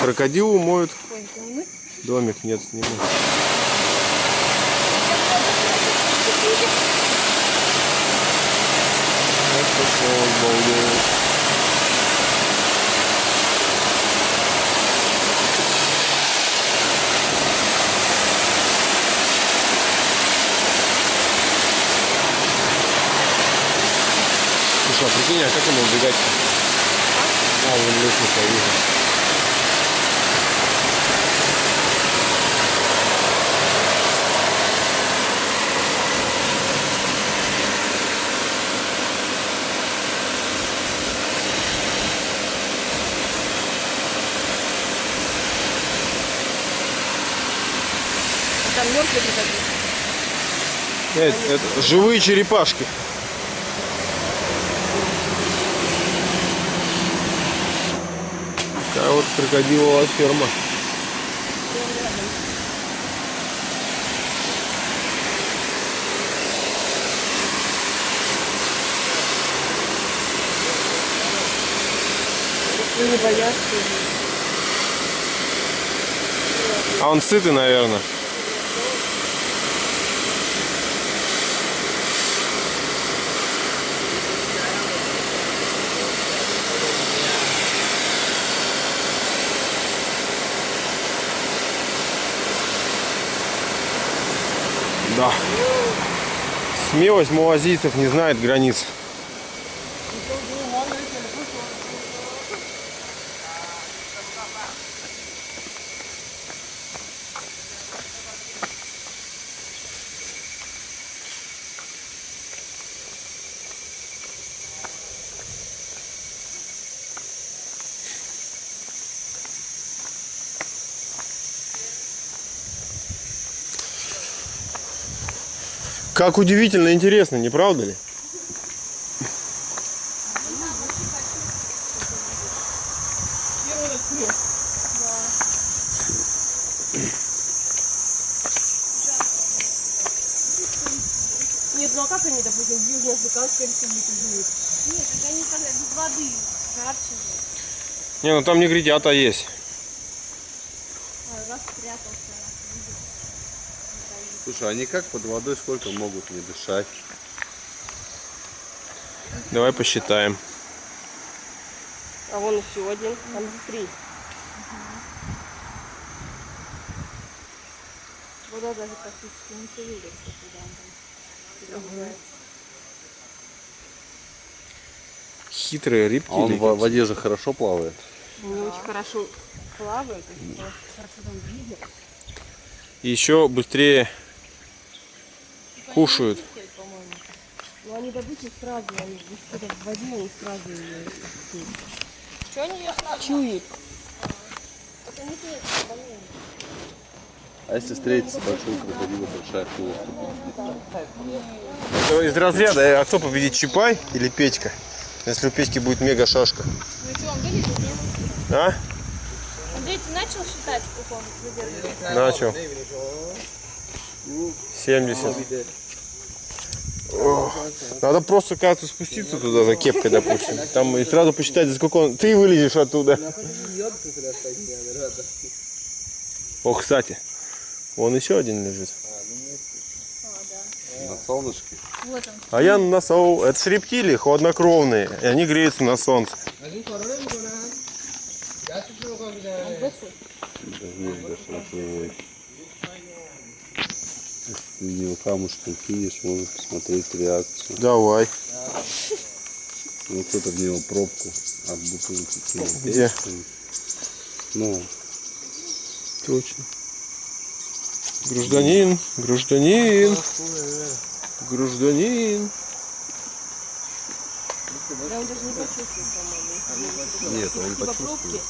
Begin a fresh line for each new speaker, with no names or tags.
Крокодилу моют. Домик нет, не балдеж. Слушай, а прикинь, а как ему убегать-то? А, вон лестница, вижу.
Там мертвые крокодилы.
Это, это живые черепашки. Такая вот крокодиловая ферма.
Ну, не боятся.
А он сытый, наверное. Да. Смелость малазийцев не знает границ. Как удивительно интересно, не правда ли?
Нет, ну а как они, допустим, в Южноафриканской республике живут?
Нет, так они тогда без воды. Жарче же.
Не, ну там негритята есть.
А раз спрятался, раз видел.
Слушай, они как под водой сколько могут не дышать?
Давай посчитаем.
А вон еще один, там три.
Вода даже практически не шевелится, куда он там.
Хитрые
А
рептилии.
он в воде же хорошо плавает.
Они очень хорошо плавают, очень хорошо там видят.
И еще быстрее кушают.
Но они добычу сразу, они где-то в воде, они сразу ее
Что они ее сразу?
чуют.
А если встретится большой крокодил большая акула?
Это из разряда, а кто победит, Чапай или Петька? Если у Петьки будет мега шашка.
Ну что, он? Нет?
А?
Андрей, ты начал считать, сколько он выдерживает?
Начал. 70. Надо просто, кажется, спуститься туда за кепкой, допустим. Там и сразу посчитать, за сколько он... Ты вылезешь оттуда. О, кстати, вон еще один лежит.
На солнышке?
А я на соу. Это ж рептилии хладнокровные, и они греются на солнце.
Даже него камушком кинешь, можно посмотреть реакцию.
Давай.
Ну кто-то в него пробку от бутылки кинул.
Где?
Ну,
Точно. Гражданин, гражданин, гражданин.
Да он даже не почувствует, по-моему.
нет, он
Типа
почувствует.
пробки.